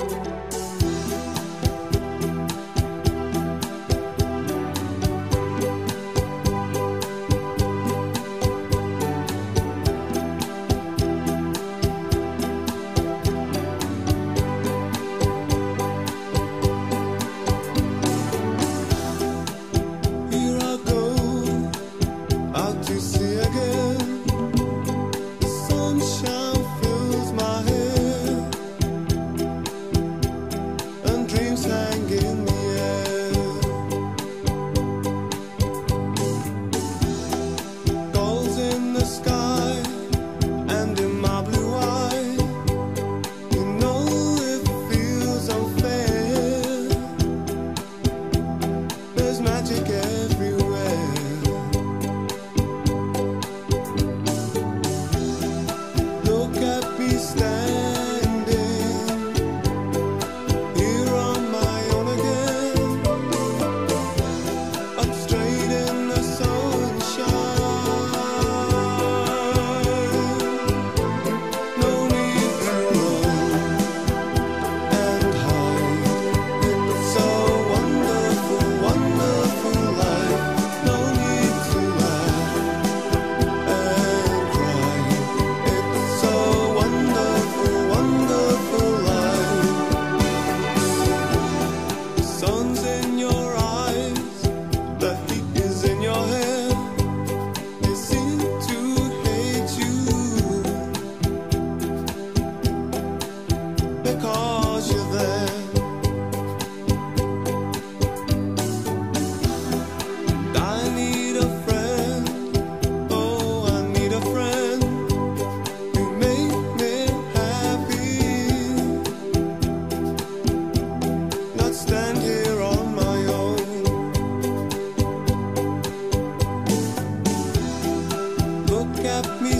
Música kept me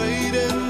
straight